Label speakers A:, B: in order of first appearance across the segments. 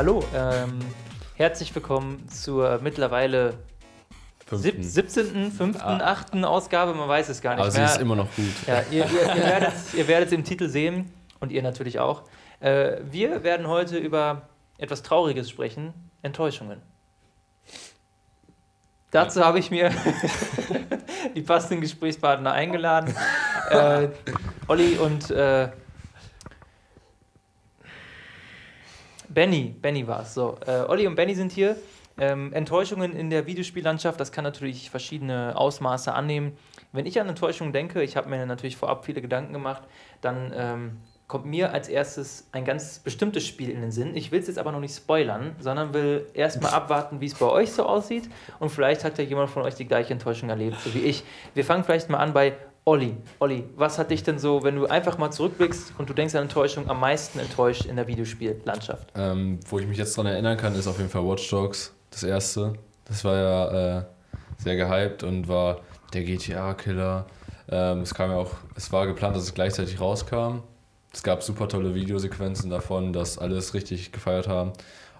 A: Hallo, ähm, herzlich willkommen zur mittlerweile sieb-
B: Fünften.
A: 17., 5.,
B: Ah.
A: 8. Ausgabe, man weiß es gar nicht
B: Aber sie
A: mehr.
B: ist immer noch gut.
A: Ja, ihr, ihr, ihr werdet ihr werdet im Titel sehen und ihr natürlich auch. Äh, wir werden heute über etwas Trauriges sprechen: Enttäuschungen. Dazu habe ich mir die passenden Gesprächspartner eingeladen. äh, Olli und äh, Benny. Benny war es. So, äh, Olli und Benny sind hier. Ähm, Enttäuschungen in der Videospiellandschaft, das kann natürlich verschiedene Ausmaße annehmen. Wenn ich an Enttäuschungen denke, ich habe mir natürlich vorab viele Gedanken gemacht, dann ähm, kommt mir als erstes ein ganz bestimmtes Spiel in den Sinn. Ich will es jetzt aber noch nicht spoilern, sondern will erstmal abwarten, wie es bei euch so aussieht. Und vielleicht hat ja jemand von euch die gleiche Enttäuschung erlebt, so wie ich. Wir fangen vielleicht mal an bei Olli. Olli, was hat dich denn so, wenn du einfach mal zurückblickst und du denkst an Enttäuschung, am meisten enttäuscht in der Videospiellandschaft?
B: Ähm, wo ich mich jetzt dran erinnern kann, ist auf jeden Fall Watch Dogs, das erste. Das war ja äh, sehr gehypt und war der GTA-Killer. Ähm, es kam ja auch, es war geplant, dass es gleichzeitig rauskam. Es gab super tolle Videosequenzen davon, dass alles richtig gefeiert haben.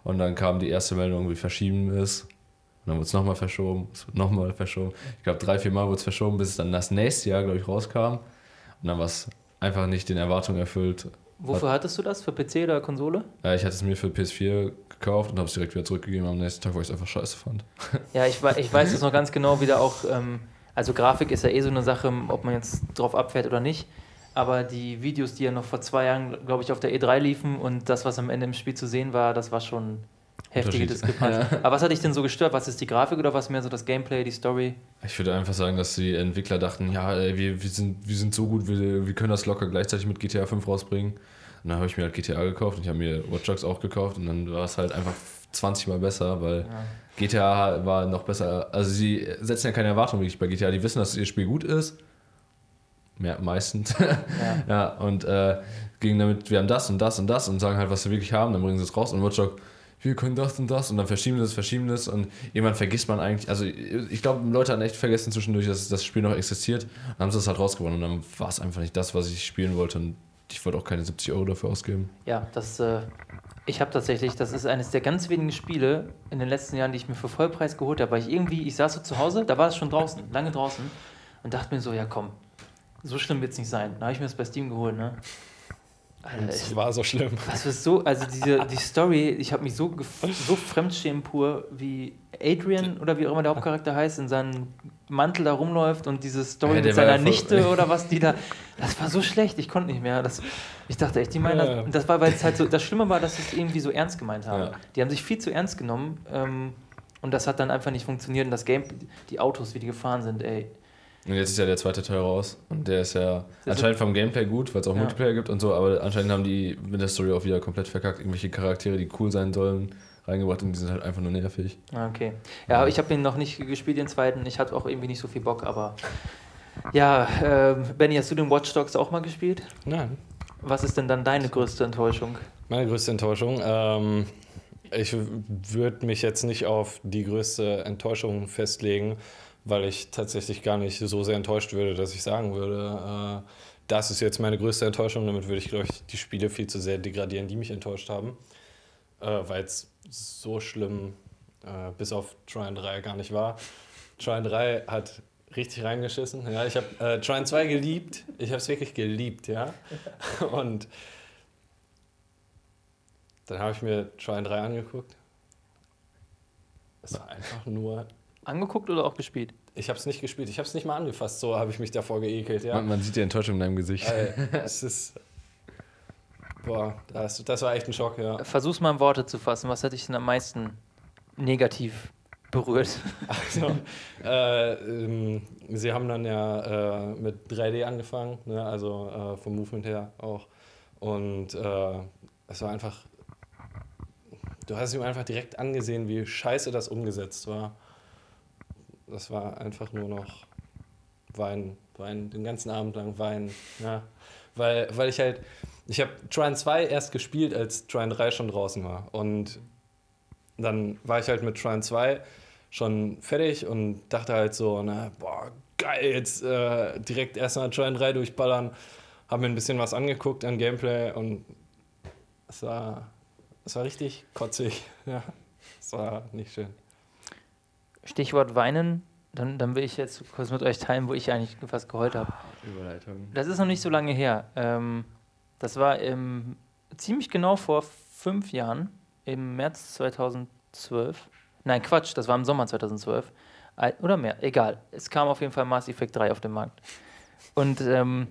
B: Und dann kam die erste Meldung, wie verschieben ist. Und dann wurde es nochmal verschoben, es wird nochmal verschoben. Ich glaube, drei, vier Mal wurde es verschoben, bis es dann das nächste Jahr, glaube ich, rauskam. Und dann war es einfach nicht den Erwartungen erfüllt.
A: Wofür hattest du das? Für PC oder Konsole?
B: Äh, ich hatte es mir für PS4 gekauft und habe es direkt wieder zurückgegeben am nächsten Tag, weil ich es einfach scheiße fand.
A: Ja, ich, ich weiß es noch ganz genau, wie da auch, ähm, also Grafik ist ja eh so eine Sache, ob man jetzt drauf abfährt oder nicht. Aber die Videos, die ja noch vor zwei Jahren, glaube ich, auf der E3 liefen und das, was am Ende im Spiel zu sehen war, das war schon heftige. Diskrepanz. Aber was hat dich denn so gestört? Was ist die Grafik oder was mehr so das Gameplay, die Story?
B: Ich würde einfach sagen, dass die Entwickler dachten, ja, ey, wir, wir, sind, wir sind so gut, wir, wir können das locker gleichzeitig mit GTA 5 rausbringen. Und dann habe ich mir halt GTA gekauft und ich habe mir Watch Dogs auch gekauft und dann war es halt einfach 20 Mal besser, weil
A: Ja.
B: GTA war noch besser. Also sie setzen ja keine Erwartungen wirklich bei GTA. Die wissen, dass ihr Spiel gut ist. Mehr, meistens.
A: Ja.
B: Ja, und äh, gehen damit, wir haben das und das und das und sagen halt, was wir wirklich haben, dann bringen sie es raus und Watch Dogs, wir können das und das und dann verschieben das, verschieben das und irgendwann vergisst man eigentlich, also ich glaube, Leute haben echt vergessen zwischendurch, dass das Spiel noch existiert und haben das halt rausgewonnen und dann war es einfach nicht das, was ich spielen wollte und ich wollte auch keine 70 Euro dafür ausgeben.
A: Ja, das, äh, ich habe tatsächlich, das ist eines der ganz wenigen Spiele in den letzten Jahren, die ich mir für Vollpreis geholt habe, weil ich irgendwie, ich saß so zu Hause, da war es schon draußen, lange draußen und dachte mir so, ja komm, so schlimm wird es nicht sein. Dann habe ich mir das bei Steam geholt, ne? Alter,
C: Das war so schlimm.
A: was ist so, also diese, die Story, ich habe mich so, gef- so fremdschämen pur, wie Adrian oder wie auch immer der Hauptcharakter heißt, in seinem Mantel da rumläuft und diese Story
B: Ja,
A: mit seiner
B: ja
A: Nichte oder was die da, das war so schlecht, ich konnte nicht mehr. Das, ich dachte echt, die meinen
C: Ja.
A: das, das war, weil es halt so, das Schlimme war, dass sie es irgendwie so ernst gemeint haben.
B: Ja.
A: Die haben sich viel zu ernst genommen ähm, und das hat dann einfach nicht funktioniert und das Game, die Autos, wie die gefahren sind, ey.
B: Und jetzt ist ja der zweite Teil raus und der ist ja
A: ist
B: anscheinend vom Gameplay gut, weil es auch
A: Ja.
B: Multiplayer gibt und so, aber anscheinend haben die mit der Story auch wieder komplett verkackt, irgendwelche Charaktere, die cool sein sollen, reingebracht und die sind halt einfach nur nervig.
A: Ah, Okay. Ja, ich habe ihn noch nicht gespielt, den zweiten. Ich hatte auch irgendwie nicht so viel Bock, aber. Ja, ähm, Benny, hast du den Watch Dogs auch mal gespielt?
C: Nein.
A: Was ist denn dann deine größte Enttäuschung?
C: Meine größte Enttäuschung. Ähm, ich würde mich jetzt nicht auf die größte Enttäuschung festlegen, weil ich tatsächlich gar nicht so sehr enttäuscht würde, dass ich sagen würde, äh, das ist jetzt meine größte Enttäuschung. Damit würde ich, glaube ich, die Spiele viel zu sehr degradieren, die mich enttäuscht haben. Äh, weil es so schlimm äh, bis auf Trine 3 gar nicht war. Trine 3 hat richtig reingeschissen. Ja, ich habe äh, Trine 2 geliebt. Ich habe es wirklich geliebt, ja. Und dann habe ich mir Trine 3 angeguckt. Es war einfach nur.
A: Angeguckt oder auch gespielt?
C: Ich habe es nicht gespielt, ich habe es nicht mal angefasst, so habe ich mich davor geekelt, ja.
B: Man, man sieht die Enttäuschung in deinem Gesicht.
C: Ey, es ist. Boah, das, das war echt ein Schock, ja.
A: Versuch's mal in Worte zu fassen. Was hat dich denn am meisten negativ berührt?
C: Also, äh, ähm, sie haben dann ja äh, mit 3D angefangen, ne? also äh, vom Movement her auch. Und äh, es war einfach, du hast ihm einfach direkt angesehen, wie scheiße das umgesetzt war. Das war einfach nur noch Wein, Wein, den ganzen Abend lang Wein. Ja. Weil, weil ich halt, ich habe Trine 2 erst gespielt, als Trine 3 schon draußen war. Und dann war ich halt mit Trine 2 schon fertig und dachte halt so, na, boah, geil, jetzt äh, direkt erstmal Trine 3 durchballern. Hab mir ein bisschen was angeguckt an Gameplay und es war es war richtig kotzig. Ja, es war nicht schön.
A: Stichwort Weinen, dann, dann will ich jetzt kurz mit euch teilen, wo ich eigentlich fast geheult habe.
B: Überleitung.
A: Das ist noch nicht so lange her. Ähm, das war im, ziemlich genau vor fünf Jahren, im März 2012. Nein, Quatsch, das war im Sommer 2012. Ein- Oder mehr, egal. Es kam auf jeden Fall Mass Effect 3 auf den Markt. Und ähm,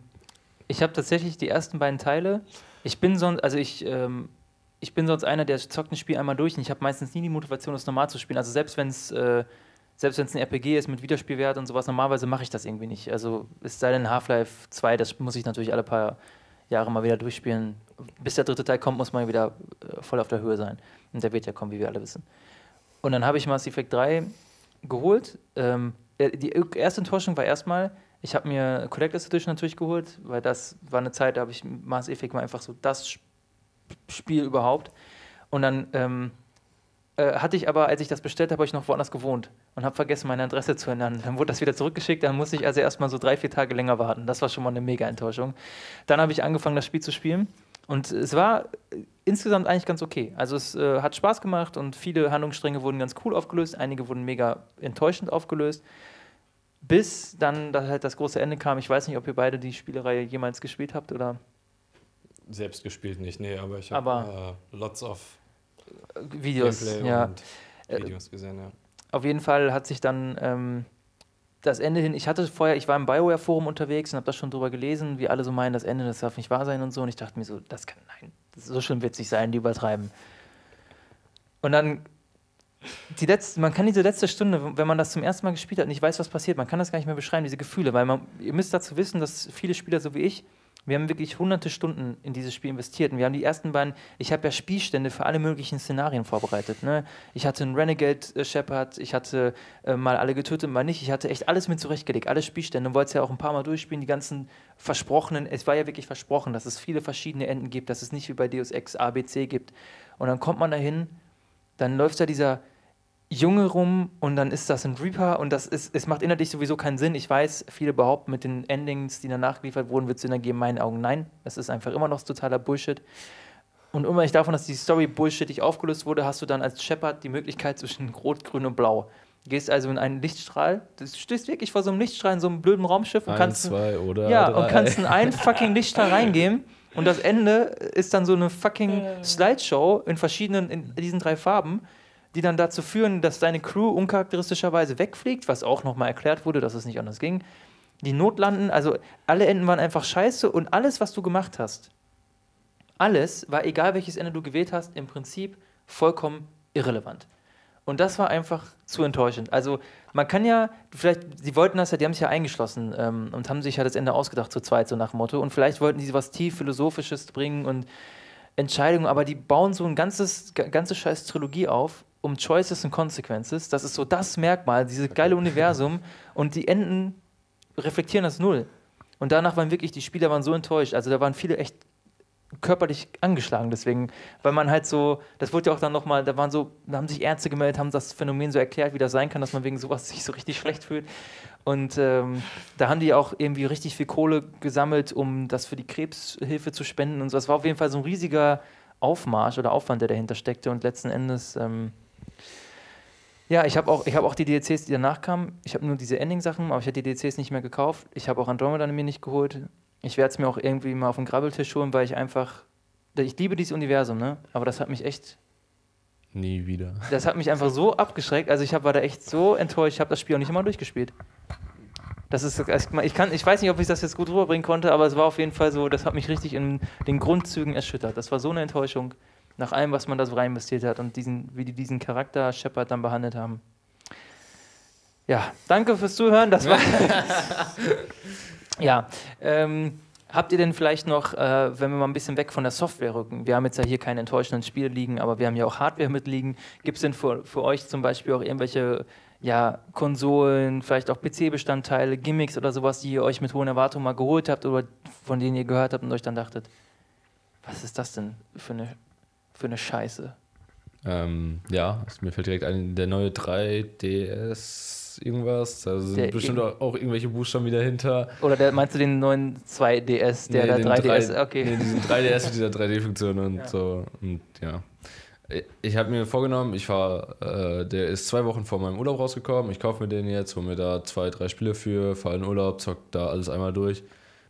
A: ich habe tatsächlich die ersten beiden Teile. Ich bin sonst, also ich, ähm, ich bin sonst einer, der zockt ein Spiel einmal durch und ich habe meistens nie die Motivation, das normal zu spielen. Also selbst wenn es äh, selbst wenn es ein RPG ist mit Wiederspielwert und sowas, normalerweise mache ich das irgendwie nicht. Also es sei denn Half-Life 2, das muss ich natürlich alle paar Jahre mal wieder durchspielen. Bis der dritte Teil kommt, muss man wieder äh, voll auf der Höhe sein. Und der wird ja kommen, wie wir alle wissen. Und dann habe ich Mass Effect 3 geholt. Ähm, äh, die erste Enttäuschung war erstmal, ich habe mir Collector's Edition natürlich geholt, weil das war eine Zeit, da habe ich Mass Effect mal einfach so das Sp- Spiel überhaupt. Und dann ähm, äh, hatte ich aber, als ich das bestellt habe, habe ich noch woanders gewohnt und habe vergessen, meine Adresse zu ändern. Dann wurde das wieder zurückgeschickt, dann musste ich also erstmal so drei, vier Tage länger warten. Das war schon mal eine mega Enttäuschung. Dann habe ich angefangen, das Spiel zu spielen und es war äh, insgesamt eigentlich ganz okay. Also es äh, hat Spaß gemacht und viele Handlungsstränge wurden ganz cool aufgelöst, einige wurden mega enttäuschend aufgelöst. Bis dann da halt das große Ende kam. Ich weiß nicht, ob ihr beide die Spielereihe jemals gespielt habt oder
C: Selbst gespielt nicht, nee, aber ich habe äh, lots of
A: Videos.
C: Gameplay
A: Ja.
C: und
A: Äh,
C: Videos gesehen, ja.
A: Auf jeden Fall hat sich dann ähm, das Ende hin. Ich hatte vorher, ich war im BioWare-Forum unterwegs und habe da schon drüber gelesen, wie alle so meinen, das Ende, das darf nicht wahr sein und so. Und ich dachte mir so, das kann, nein, das so es nicht sein, die übertreiben. Und dann, die letzte, man kann diese letzte Stunde, wenn man das zum ersten Mal gespielt hat und nicht weiß, was passiert, man kann das gar nicht mehr beschreiben, diese Gefühle, weil man, ihr müsst dazu wissen, dass viele Spieler so wie ich, wir haben wirklich hunderte Stunden in dieses Spiel investiert und wir haben die ersten beiden, ich habe ja Spielstände für alle möglichen Szenarien vorbereitet. Ne? Ich hatte einen Renegade äh, Shepard, ich hatte äh, mal alle getötet, mal nicht. Ich hatte echt alles mit zurechtgelegt, alle Spielstände und wollte es ja auch ein paar Mal durchspielen, die ganzen versprochenen, es war ja wirklich versprochen, dass es viele verschiedene Enden gibt, dass es nicht wie bei Deus Ex A, B, C gibt. Und dann kommt man dahin, dann läuft da dieser Junge rum und dann ist das ein Reaper und das ist, es macht inhaltlich sowieso keinen Sinn. Ich weiß, viele behaupten, mit den Endings, die danach geliefert wurden, wird es Sinn ergeben. In meinen Augen nein. Es ist einfach immer noch totaler Bullshit. Und unabhängig davon, dass die Story bullshittig aufgelöst wurde, hast du dann als Shepard die Möglichkeit zwischen Rot, Grün und Blau. Du gehst also in einen Lichtstrahl, du stehst wirklich vor so einem Lichtstrahl in so einem blöden Raumschiff und
B: Eins,
A: kannst,
B: zwei oder
A: ja,
B: drei.
A: und kannst in einen fucking Lichtstrahl reingehen und das Ende ist dann so eine fucking Slideshow in verschiedenen, in diesen drei Farben, die dann dazu führen, dass deine Crew uncharakteristischerweise wegfliegt, was auch nochmal erklärt wurde, dass es nicht anders ging. Die Notlanden, also alle Enden waren einfach scheiße und alles, was du gemacht hast, alles war, egal welches Ende du gewählt hast, im Prinzip vollkommen irrelevant. Und das war einfach zu enttäuschend. Also man kann ja, vielleicht, sie wollten das ja, die haben sich ja eingeschlossen ähm, und haben sich ja das Ende ausgedacht zu zweit, so nach Motto. Und vielleicht wollten die was tief Philosophisches bringen und Entscheidungen, aber die bauen so ein ganzes, ga- ganze scheiß Trilogie auf um Choices und Consequences. Das ist so das Merkmal, dieses geile Universum. Und die Enden reflektieren das null. Und danach waren wirklich, die Spieler waren so enttäuscht. Also da waren viele echt körperlich angeschlagen deswegen, weil man halt so, das wurde ja auch dann nochmal, da waren so, da haben sich Ärzte gemeldet, haben das Phänomen so erklärt, wie das sein kann, dass man wegen sowas sich so richtig schlecht fühlt. Und ähm, da haben die auch irgendwie richtig viel Kohle gesammelt, um das für die Krebshilfe zu spenden und so. Das war auf jeden Fall so ein riesiger Aufmarsch oder Aufwand, der dahinter steckte und letzten Endes, ähm, ja, ich habe auch, ich hab auch die DLCs, die danach kamen. Ich habe nur diese Ending-Sachen, aber ich habe die DLCs nicht mehr gekauft. Ich habe auch Andromeda mir nicht geholt. Ich werde es mir auch irgendwie mal auf den Grabbeltisch holen, weil ich einfach, ich liebe dieses Universum, ne? Aber das hat mich echt,
B: Nie wieder.
A: das hat mich einfach so abgeschreckt. Also ich hab, war da echt so enttäuscht. Ich habe das Spiel auch nicht mal durchgespielt. Das ist, ich, kann, ich weiß nicht, ob ich das jetzt gut rüberbringen konnte, aber es war auf jeden Fall so, das hat mich richtig in den Grundzügen erschüttert. Das war so eine Enttäuschung nach allem, was man da so rein investiert hat und diesen, wie die diesen Charakter Shepard dann behandelt haben. Ja, danke fürs Zuhören. Das war. ja, ähm, habt ihr denn vielleicht noch, äh, wenn wir mal ein bisschen weg von der Software rücken, wir haben jetzt ja hier keine enttäuschenden Spiele liegen, aber wir haben ja auch Hardware mitliegen. Gibt es denn für, für euch zum Beispiel auch irgendwelche ja, Konsolen, vielleicht auch PC-Bestandteile, Gimmicks oder sowas, die ihr euch mit hohen Erwartungen mal geholt habt oder von denen ihr gehört habt und euch dann dachtet, was ist das denn für eine, für eine Scheiße?
B: Ähm, ja, mir fällt direkt ein, der neue 3DS irgendwas. Da sind
A: Der
B: bestimmt auch, auch irgendwelche Buchstaben wieder hinter.
A: Oder der, meinst du den neuen 2DS, der
B: Nee,
A: da
B: den
A: 3DS,
B: 3
A: okay.
B: Nee, diesen 3DS mit dieser 3D-Funktion und
A: Ja.
B: so. Und ja. Ich habe mir vorgenommen, ich war, äh, der ist zwei Wochen vor meinem Urlaub rausgekommen. Ich kaufe mir den jetzt, hole mir da zwei, drei Spiele für, fahre in Urlaub, zock da alles einmal durch.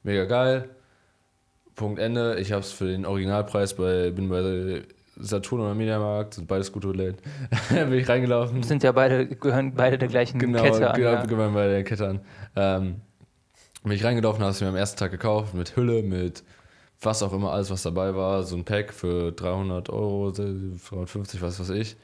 B: Mega geil. Punkt Ende. Ich habe es für den Originalpreis bei, bin bei Saturn oder Mediamarkt, sind beides gute Läden. bin ich reingelaufen.
A: Sind ja beide, gehören beide der gleichen
B: Genau,
A: Kette an.
B: genau,
A: Ja.
B: gehören beide der Kette an. Ähm, bin ich reingelaufen, habe es mir am ersten Tag gekauft, mit Hülle, mit was auch immer, alles was dabei war. So ein Pack für 300 Euro, 350, was weiß ich.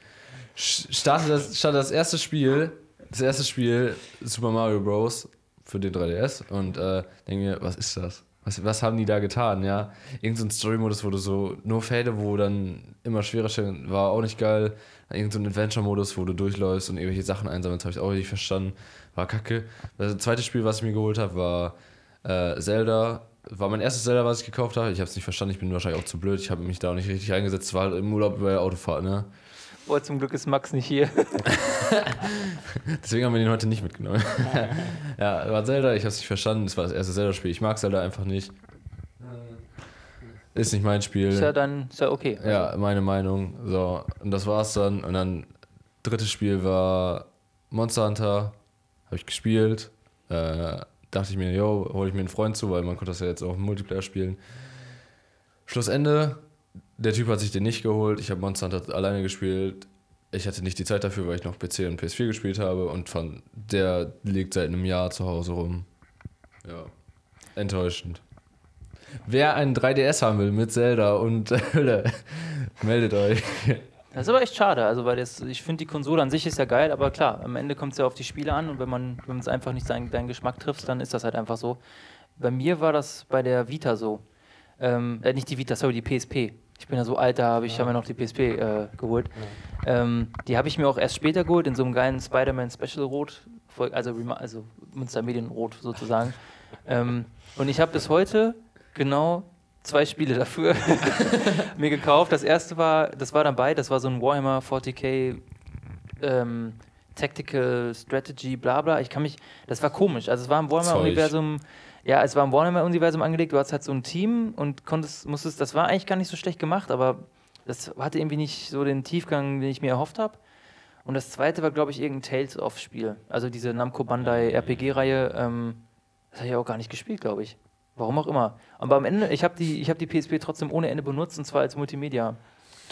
B: Starte das, starte das erste Spiel, das erste Spiel, Super Mario Bros. für den 3DS und äh, denke mir, was ist das? Was, was haben die da getan, ja? Irgend so ein Story-Modus, wo du so nur Fäde, wo dann immer schwerer stellen, war auch nicht geil. Irgend so ein Adventure-Modus, wo du durchläufst und irgendwelche Sachen einsammelst, habe ich auch nicht verstanden. War kacke. Das zweite Spiel, was ich mir geholt habe, war äh, Zelda. War mein erstes Zelda, was ich gekauft habe. Ich habe es nicht verstanden, ich bin wahrscheinlich auch zu blöd. Ich habe mich da auch nicht richtig eingesetzt. War halt im Urlaub bei der Autofahrt, ne?
A: Boah, zum Glück ist Max nicht hier.
B: Deswegen haben wir den heute nicht mitgenommen. ja, war Zelda, ich habe es nicht verstanden. Das war das erste Zelda-Spiel. Ich mag Zelda einfach nicht. Ist nicht mein Spiel.
A: Ist ja dann ist ja okay.
B: Ja, meine Meinung. So, und das war's dann. Und dann drittes Spiel war Monster Hunter. Habe ich gespielt. Äh, dachte ich mir, yo, hole ich mir einen Freund zu, weil man konnte das ja jetzt auch im Multiplayer spielen. Schlussende, der Typ hat sich den nicht geholt. Ich habe Monster Hunter alleine gespielt. Ich hatte nicht die Zeit dafür, weil ich noch PC und PS4 gespielt habe. Und von der liegt seit einem Jahr zu Hause rum. Ja, enttäuschend. Wer einen 3DS haben will mit Zelda und Hölle, meldet euch.
A: Das ist aber echt schade, also weil das, ich finde die Konsole an sich ist ja geil, aber klar, am Ende kommt es ja auf die Spiele an und wenn man wenn es einfach nicht seinen, deinen Geschmack trifft, dann ist das halt einfach so. Bei mir war das bei der Vita so. Ähm, äh, nicht die Vita, sorry, die PSP. Ich bin ja so alt, da habe ich hab mir noch die PSP äh, geholt. Ähm, die habe ich mir auch erst später geholt, in so einem geilen Spider-Man Special Rot, also, also Münster Medienrot sozusagen. ähm, und ich habe bis heute genau zwei Spiele dafür mir gekauft. Das erste war, das war dabei, das war so ein Warhammer 40k ähm, Tactical Strategy, bla bla. Ich kann mich, das war komisch. Also es war im Warhammer-Universum, ja, es war im Warhammer-Universum angelegt, du hast halt so ein Team und konntest, musstest, das war eigentlich gar nicht so schlecht gemacht, aber das hatte irgendwie nicht so den Tiefgang, den ich mir erhofft habe. Und das zweite war, glaube ich, irgendein Tales-of-Spiel. Also diese Namco Bandai RPG-Reihe, ähm, das habe ich auch gar nicht gespielt, glaube ich. Warum auch immer. Aber am Ende, ich habe die, hab die PSP trotzdem ohne Ende benutzt und zwar als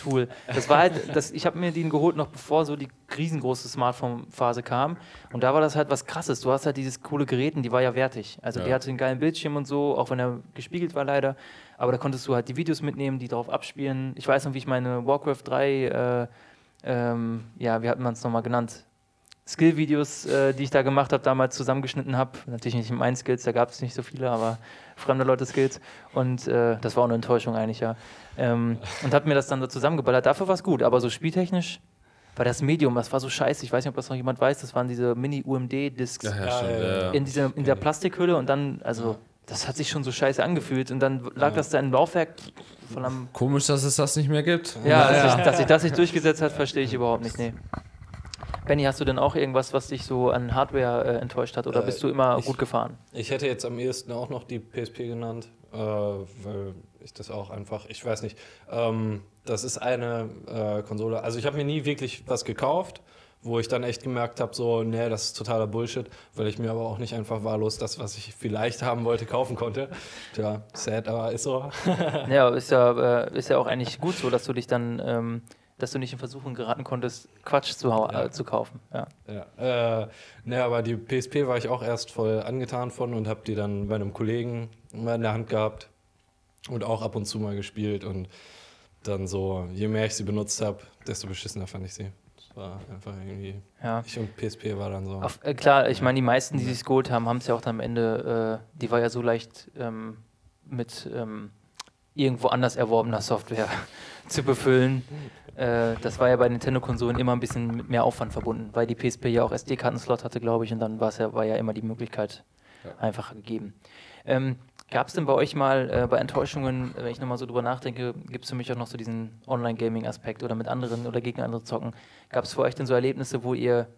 A: Multimedia-Tool. Das war halt, das, ich habe mir den geholt noch bevor so die riesengroße Smartphone-Phase kam. Und da war das halt was krasses. Du hast halt dieses coole Gerät und die war ja wertig. Also die
B: Ja.
A: hatte einen geilen Bildschirm und so, auch wenn er gespiegelt war leider. Aber da konntest du halt die Videos mitnehmen, die darauf abspielen. Ich weiß noch, wie ich meine Warcraft 3, äh, ähm, ja, wie hat man es nochmal genannt? Skill-Videos, äh, die ich da gemacht habe, damals zusammengeschnitten habe. Natürlich nicht in meinen Skills, da gab es nicht so viele, aber fremde Leute Skills. Und äh, das war auch eine Enttäuschung eigentlich, ja. Ähm, und habe mir das dann so zusammengeballert. Dafür war es gut, aber so spieltechnisch war das Medium, das war so scheiße. Ich weiß nicht, ob das noch jemand weiß, das waren diese Mini-UMD-Discs
B: Ja, ja,
C: Ja, ja,
B: Ja,
C: ja.
B: ja.
A: in, dieser, in der Plastikhülle und dann, also, das hat sich schon so scheiße angefühlt. Und dann lag das da im Laufwerk von einem.
B: Komisch, dass es das nicht mehr gibt.
A: Ja, dass, Sich, dass sich das nicht durchgesetzt hat, verstehe ich überhaupt nicht. Nee. Benny, hast du denn auch irgendwas, was dich so an Hardware äh, enttäuscht hat oder
C: Äh,
A: bist du immer
C: ich-
A: gut gefahren?
C: Ich hätte jetzt am ehesten auch noch die PSP genannt, äh, weil ich das auch einfach, ich weiß nicht, ähm, das ist eine äh, Konsole, also ich habe mir nie wirklich was gekauft, wo ich dann echt gemerkt habe, so, nee, das ist totaler Bullshit, weil ich mir aber auch nicht einfach wahllos das, was ich vielleicht haben wollte, kaufen konnte. Tja, sad, aber ist so.
A: Ja, ist ja, äh, ist ja auch eigentlich gut so, dass du dich dann, ähm, dass du nicht in Versuchung geraten konntest, Quatsch zu,
C: Ja.
A: äh, zu kaufen. Ja.
C: Ja, äh, ne, aber die PSP war ich auch erst voll angetan von und habe die dann bei einem Kollegen mal in der Hand gehabt und auch ab und zu mal gespielt und dann so, je mehr ich sie benutzt habe, desto beschissener fand ich sie. Das war einfach irgendwie,
A: ja.
C: ich und PSP war dann so.
A: Auf, äh, klar, ich meine, die meisten, die sich geholt haben, haben es ja auch dann am Ende, äh, die war ja so leicht ähm, mit ähm, irgendwo anders erworbener Software zu befüllen. Äh, das war ja bei Nintendo-Konsolen immer ein bisschen mit mehr Aufwand verbunden, weil die PSP ja auch SD-Karten-Slot hatte, glaube ich, und dann war's ja, war ja immer die Möglichkeit
B: Ja.
A: einfacher gegeben. Ähm, Gab es denn bei euch mal äh, bei Enttäuschungen, wenn ich nochmal so drüber nachdenke, gibt es für mich auch noch so diesen Online-Gaming-Aspekt oder mit anderen oder gegen andere zocken? Gab es für euch denn so Erlebnisse, wo ihr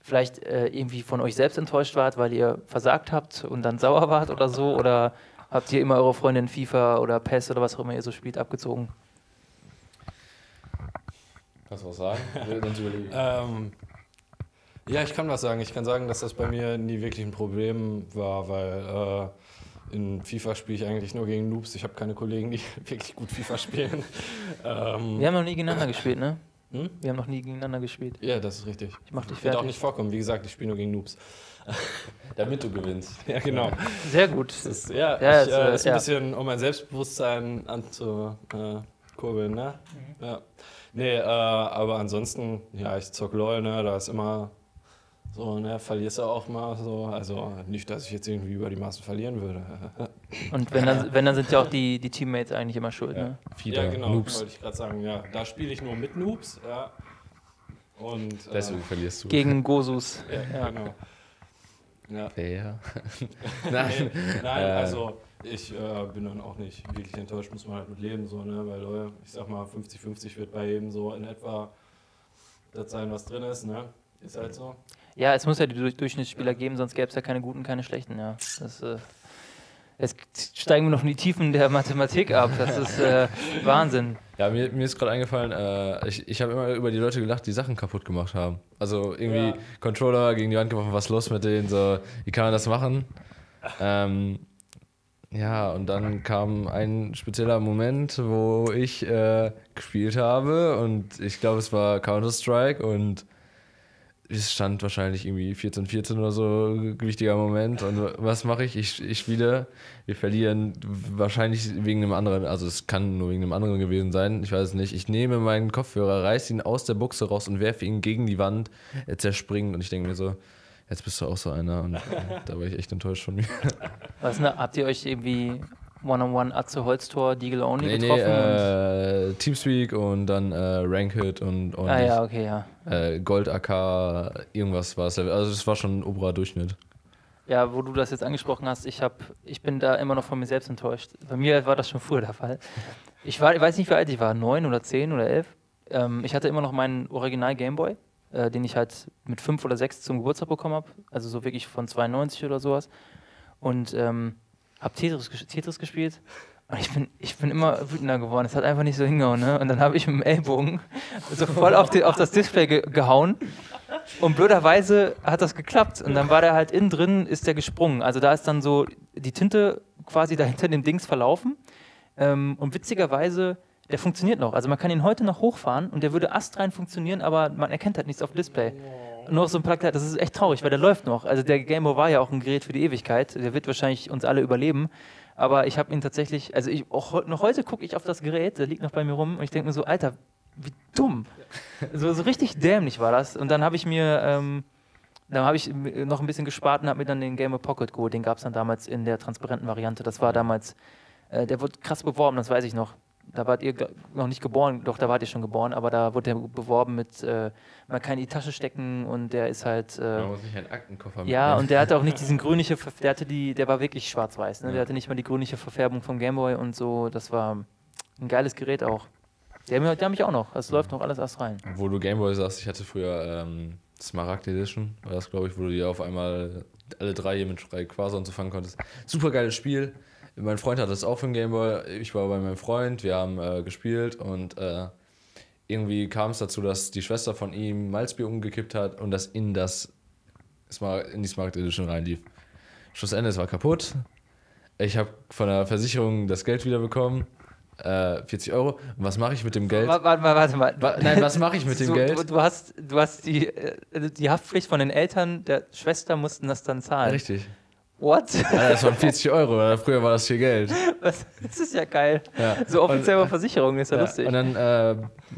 A: vielleicht äh, irgendwie von euch selbst enttäuscht wart, weil ihr versagt habt und dann sauer wart oder so? Oder habt ihr immer eure Freundin FIFA oder PES oder was auch immer ihr so spielt abgezogen?
B: Kannst du was sagen? Sonst überlege ich.
C: Ähm, ja, ich kann was sagen. Ich kann sagen, dass das bei mir nie wirklich ein Problem war, weil äh, in FIFA spiele ich eigentlich nur gegen Noobs. Ich habe keine Kollegen, die wirklich gut FIFA spielen. ähm,
A: Wir haben noch nie gegeneinander gespielt, ne?
C: Hm?
A: Wir haben noch nie gegeneinander gespielt.
C: ja, das ist richtig.
A: Ich mach dich
C: Wird auch
A: fertig.
C: nicht vorkommen. Wie gesagt, ich spiele nur gegen Noobs.
B: Damit du gewinnst.
C: Ja, genau.
A: Sehr gut.
C: Das ist, ja,
A: Ja,
C: ich, äh, ist ein
A: ja.
C: bisschen, um mein Selbstbewusstsein anzukurbeln, ne?
A: Mhm.
C: Ja. Nee, äh, aber ansonsten, ja, ich zock LOL, ne? Da ist immer so, ne? Verlierst du auch mal so. Also nicht, dass ich jetzt irgendwie über die Maßen verlieren würde.
A: Und wenn dann, wenn dann sind ja auch die, die Teammates eigentlich immer schuld, ne?
B: Fieder,
C: ja, genau,
B: Noobs.
C: wollte ich gerade sagen. Ja, da spiele ich nur mit Noobs, ja. Und äh,
B: Deswegen verlierst du.
A: Gegen Gosus.
C: ja,
A: Ja.
C: genau. Ja. Nee,
B: Nein.
C: nein,
B: Äh.
C: also ich äh, bin dann auch nicht wirklich enttäuscht, muss man halt mit leben, so, ne? Weil Leute, ich sag mal, 50-50 wird bei jedem so in etwa das sein, was drin ist, ne? Ist halt so.
A: Ja, es muss ja die Durch- Durchschnittsspieler geben, sonst gäbe es ja keine guten, keine schlechten, ja. Das, äh, jetzt steigen wir noch in die Tiefen der Mathematik ab. Das ist äh, Wahnsinn.
B: Ja, mir, mir ist gerade eingefallen, äh, ich, ich habe immer über die Leute gelacht, die Sachen kaputt gemacht haben. Also irgendwie
C: Ja.
B: Controller gegen die Wand geworfen, was ist los mit denen, so, wie kann man das machen? Ähm, ja, und dann kam ein spezieller Moment, wo ich äh, gespielt habe und ich glaube, es war Counter-Strike und es stand wahrscheinlich irgendwie 14, 14 oder so, wichtiger Moment. Und was mache ich? ich? Ich spiele, wir verlieren wahrscheinlich wegen einem anderen, also es kann nur wegen einem anderen gewesen sein, ich weiß es nicht. Ich nehme meinen Kopfhörer, reiße ihn aus der Buchse raus und werfe ihn gegen die Wand, er zerspringt und ich denke mir so, jetzt bist du auch so einer und äh, da war ich echt enttäuscht von mir.
A: Was, ne, habt ihr euch irgendwie One-on-One Atze Holztor, Deagle Only
B: Nee, nee,
A: getroffen? und,
B: äh, Teamspeak und dann äh, Ranked und, und
A: ah ja, okay, ja.
B: äh, Gold AK, irgendwas war es. Also das war schon ein oberer Durchschnitt.
A: Ja, wo du das jetzt angesprochen hast, ich, hab, ich bin da immer noch von mir selbst enttäuscht. Bei mir war das schon früher der Fall. Ich, war, ich weiß nicht, wie alt ich war, neun oder zehn oder elf. Ähm, ich hatte immer noch meinen Original Gameboy, äh, den ich halt mit fünf oder sechs zum Geburtstag bekommen habe. Also so wirklich von 92 oder sowas. Und ähm, habe Tetris, Tetris gespielt. Und ich bin, ich bin immer wütender geworden. Es hat einfach nicht so hingehauen. Ne? Und dann habe ich mit dem Ellbogen so voll auf, die, auf das Display ge gehauen. Und blöderweise hat das geklappt. Und dann war der halt innen drin, ist der gesprungen. Also da ist dann so die Tinte quasi dahinter dem Dings verlaufen. Ähm, und witzigerweise, der funktioniert noch. Also man kann ihn heute noch hochfahren und der würde astrein funktionieren, aber man erkennt halt nichts auf Display. Nur so ein Plakat, das ist echt traurig, weil der läuft noch. Also der Game Boy war ja auch ein Gerät für die Ewigkeit. Der wird wahrscheinlich uns alle überleben. Aber ich habe ihn tatsächlich, also ich, auch noch heute gucke ich auf das Gerät, der liegt noch bei mir rum und ich denke mir so, Alter, wie dumm. So, so richtig dämlich war das. Und dann habe ich mir, ähm, dann habe ich noch ein bisschen gespart und habe mir dann den Game Boy Pocket geholt. Den gab es dann damals in der transparenten Variante. Das war damals, äh, der wurde krass beworben, das weiß ich noch. Da wart ihr noch nicht geboren, doch, da wart ihr schon geboren, aber da wurde der beworben mit, äh, man kann in die Tasche stecken und der ist halt. Äh,
B: Man muss nicht einen Aktenkoffer
A: ja,
B: mitnehmen.
A: und der hatte auch nicht diesen grünliche, der hatte die, der war wirklich schwarz-weiß, ne?
B: Ja.
A: Der hatte nicht mal die grünliche Verfärbung vom Gameboy und so. Das war ein geiles Gerät auch. Der, hat mich auch noch. Es läuft noch alles erst rein.
B: Wo du Gameboy sagst, ich hatte früher ähm, Smaragd Edition, war das glaube ich, wo du dir auf einmal alle drei hier mit Rayquaza und so fangen konntest. Super geiles Spiel. Mein Freund hatte das auch für den Gameboy. Ich war bei meinem Freund, wir haben äh, gespielt und äh, irgendwie kam es dazu, dass die Schwester von ihm Malzbier umgekippt hat und das in das in die Smaragd Edition reinlief. Schlussendlich es war kaputt. Ich habe von der Versicherung das Geld wieder bekommen. Äh, 40 Euro. Und was mache ich mit dem Geld?
A: Warte, warte, warte mal.
B: Wa- nein, was mache ich mit dem
A: du,
B: Geld?
A: Du, du hast, du hast die, äh, die Haftpflicht von den Eltern der Schwester mussten das dann zahlen.
B: Richtig.
A: What?
B: Ja, das waren 40 Euro, weil früher war das viel Geld.
A: Das ist ja geil.
B: Ja.
A: So offiziell bei Versicherung ist ja,
B: Ja,
A: lustig.
B: und dann äh,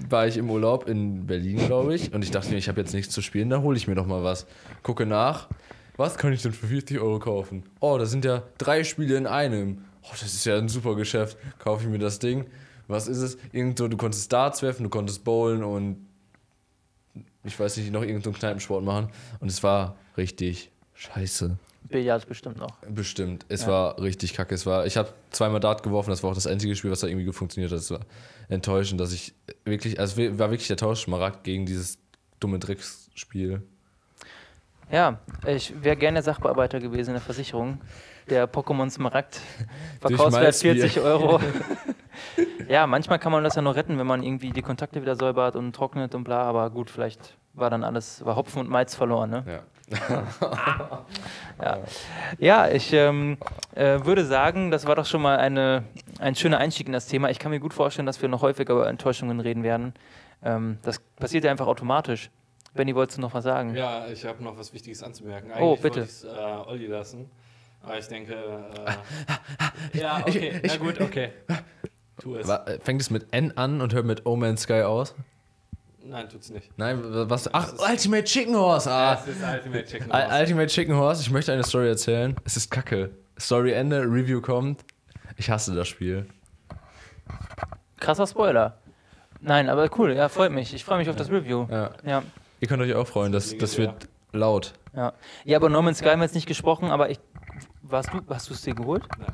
B: war ich im Urlaub in Berlin, glaube ich, und ich dachte mir, ich habe jetzt nichts zu spielen, da hole ich mir doch mal was. Gucke nach, was kann ich denn für 40 Euro kaufen? Oh, das sind ja drei Spiele in einem. Oh, das ist ja ein super Geschäft. Kaufe ich mir das Ding. Was ist es? Irgendwo, du konntest Darts werfen, du konntest bowlen und ich weiß nicht, noch irgendeinen Kneipensport machen. Und es war richtig scheiße.
A: Billard bestimmt noch.
B: Bestimmt. Es
A: Ja.
B: war richtig kacke. Es war, ich habe zweimal Dart geworfen, das war auch das einzige Spiel, was da irgendwie funktioniert hat. Es war enttäuschend, dass ich wirklich, also es war wirklich der Tausch Smaragd gegen dieses dumme Drecksspiel.
A: Ja, ich wäre gerne Sachbearbeiter gewesen in der Versicherung. Der Pokémon Smaragd, Verkaufswert
B: Malzbier.
A: 40 Euro. Ja, manchmal kann man das ja noch retten, wenn man irgendwie die Kontakte wieder säubert und trocknet und bla, aber gut, vielleicht war dann alles, war Hopfen und Malz verloren, ne?
B: Ja.
A: Ja, ja ich ähm, äh, würde sagen, das war doch schon mal eine, ein schöner Einstieg in das Thema. Ich kann mir gut vorstellen, dass wir noch häufiger über Enttäuschungen reden werden. Ähm, das passiert ja einfach automatisch. Benny, wolltest du noch was sagen?
C: Ja, ich habe noch was Wichtiges anzumerken.
A: Oh,
C: Eigentlich
A: bitte.
C: wollte ich's, äh, Olli lassen. Aber ich denke. Äh, ja, okay. Na gut, okay. Tu es.
B: Äh, Fängt es mit N an und hört mit Oh Man Sky aus?
C: Nein, tut's nicht.
B: Nein, wa- was? Ach, Ultimate Chicken Horse! Ah.
C: Das ist Ultimate Chicken Horse.
B: Ultimate Chicken Horse, ich möchte eine Story erzählen. Es ist kacke. Story Ende, Review kommt. Ich hasse das Spiel.
A: Krasser Spoiler. Nein, aber cool, ja, freut mich. Ich freue mich auf das Review.
B: Ja.
A: Ja.
B: Ihr könnt euch auch freuen, das, das wird laut.
A: Ja, ja aber Norman Sky haben wir jetzt nicht gesprochen, aber ich. Warst du, hast du es dir geholt?
C: Nein.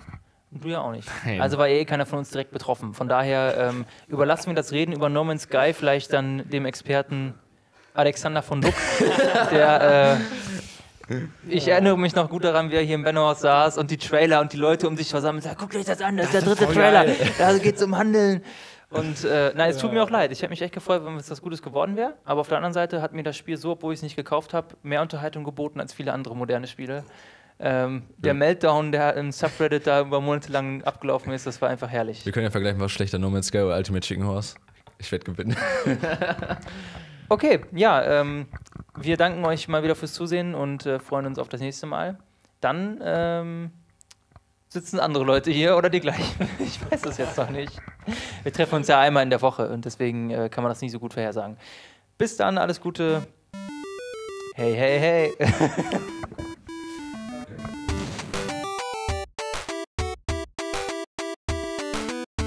A: Und du ja auch nicht.
B: Nein.
A: Also war eh keiner von uns direkt betroffen. Von daher ähm, überlassen wir das Reden über Norman Sky vielleicht dann dem Experten Alexander von Luck, der. Äh, ich erinnere mich noch gut daran, wie er hier im Bennohaus saß und die Trailer und die Leute um sich versammelt haben. Guckt euch das an, das ist der dritte Trailer. Da geht es um Handeln. Und äh, nein, es tut mir auch leid. Ich hätte mich echt gefreut, wenn es was Gutes geworden wäre. Aber auf der anderen Seite hat mir das Spiel so, obwohl ich es nicht gekauft habe, mehr Unterhaltung geboten als viele andere moderne Spiele. Ähm, der
B: Ja.
A: Meltdown, der im Subreddit da über Monate lang abgelaufen ist, das war einfach herrlich.
B: Wir können ja vergleichen, was schlechter No Man's Sky oder Ultimate Chicken Horse. Ich werde gewinnen.
A: Okay, ja, ähm, wir danken euch mal wieder fürs Zusehen und äh, freuen uns auf das nächste Mal. Dann ähm, sitzen andere Leute hier oder die gleichen. Ich weiß es jetzt noch nicht. Wir treffen uns ja einmal in der Woche und deswegen äh, kann man das nicht so gut vorhersagen. Bis dann, alles Gute. Hey, hey, hey.